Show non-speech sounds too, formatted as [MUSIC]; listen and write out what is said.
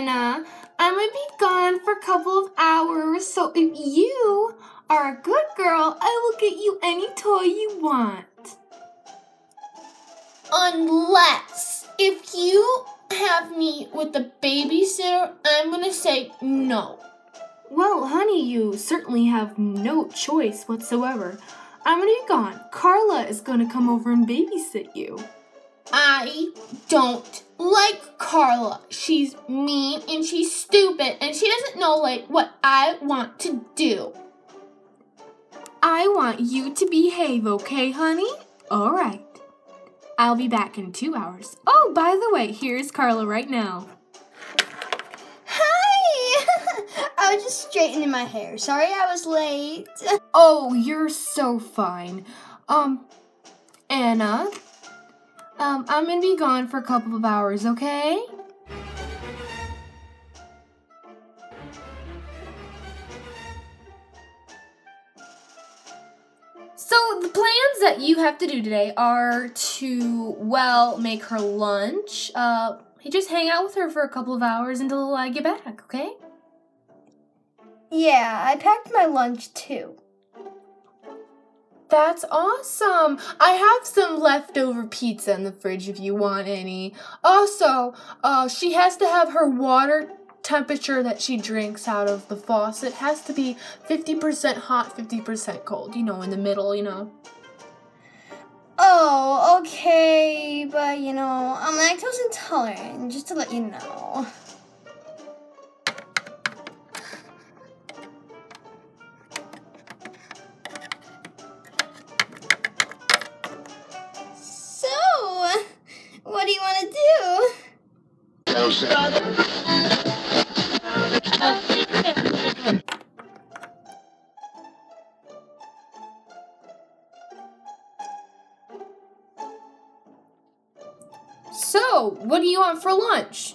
Anna. I'm gonna be gone for a couple of hours, so if you are a good girl, I will get you any toy you want. Unless if you have me with the babysitter, I'm gonna say no. Well, honey, you certainly have no choice whatsoever. I'm gonna be gone. Carla is gonna come over and babysit you. I don't like Carla. She's mean and she's stupid and she doesn't know like what I want to do. I want you to behave, okay, honey? All right. I'll be back in two hours. Oh, by the way, here's Carla right now. Hi! [LAUGHS] I was just straightening my hair. Sorry I was late. Oh, you're so fine. Um, Anna, um, I'm gonna be gone for a couple of hours, okay? So the plans that you have to do today are to, well, make her lunch. Uh, just hang out with her for a couple of hours until I get back, okay? Yeah, I packed my lunch too. That's awesome. I have some leftover pizza in the fridge if you want any. Also, uh, she has to have her water temperature that she drinks out of the faucet has to be 50% hot, 50% cold. You know, in the middle, you know. Oh, okay, but you know, I'm lactose intolerant, just to let you know. Do you want to do? So, what do you want for lunch?